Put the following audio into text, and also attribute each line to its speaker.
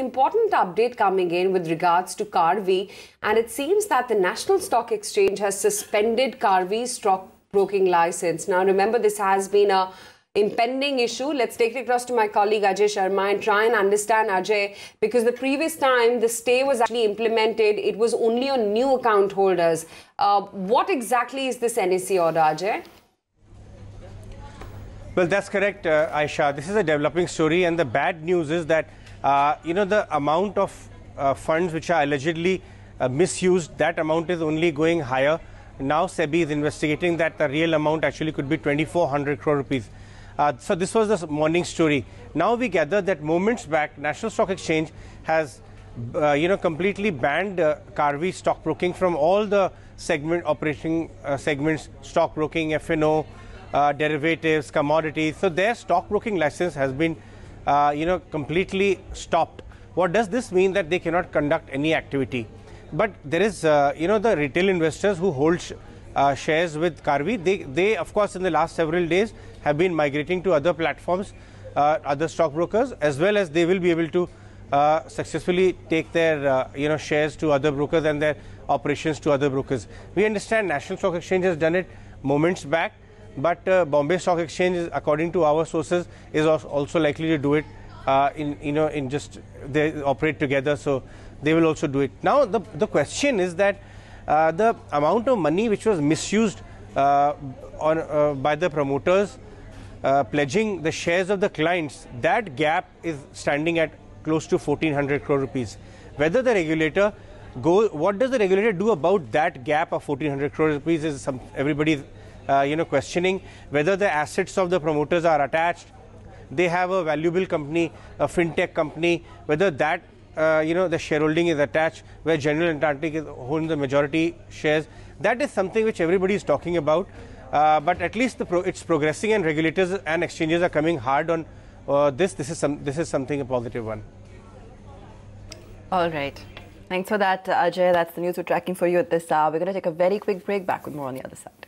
Speaker 1: important update coming in with regards to Karvy, and it seems that the National Stock Exchange has suspended Karvy's stock broking license. Now, remember, this has been a impending issue. Let's take it across to my colleague Ajay Sharma and try and understand Ajay because the previous time the stay was actually implemented, it was only on new account holders. Uh, what exactly is this NSE order, Ajay?
Speaker 2: Well, that's correct, uh, Aisha. This is a developing story, and the bad news is that uh, you know the amount of uh, funds which are allegedly uh, misused, that amount is only going higher. Now SEBI is investigating that the real amount actually could be 2,400 crore rupees. Uh, so this was the morning story. Now we gather that moments back, National Stock Exchange has, uh, you know, completely banned uh, Karvy stockbroking from all the segment operating uh, segments, stockbroking, FNO, uh, derivatives, commodities. So their stockbroking license has been, uh, you know, completely stopped. What does this mean? That they cannot conduct any activity. But there is, uh, you know, the retail investors who hold uh, shares with Karvy, they, they, of course, in the last several days have been migrating to other platforms, uh, other stockbrokers, as well as they will be able to uh, successfully take their, uh, you know, shares to other brokers and their operations to other brokers. We understand National Stock Exchange has done it moments back, but uh, Bombay Stock Exchange, according to our sources, is also likely to do it uh, in, you know, in just they operate together, so they will also do it. Now, the, the question is that uh, the amount of money which was misused uh, on, uh, by the promoters uh, pledging the shares of the clients, that gap is standing at close to 1400 crore rupees. Whether the regulator go, what does the regulator do about that gap of 1400 crore rupees is some everybody uh, you know questioning whether the assets of the promoters are attached. They have a valuable company, a fintech company, whether that uh, you know, the shareholding is attached, where General Atlantic is holding the majority shares. That is something which everybody is talking about. Uh, but at least pro it's progressing, and regulators and exchanges are coming hard on uh, this. This is some. This is something a positive one.
Speaker 3: All right. Thanks for that, Ajay. That's the news we're tracking for you at this hour. We're going to take a very quick break. Back with more on the other side.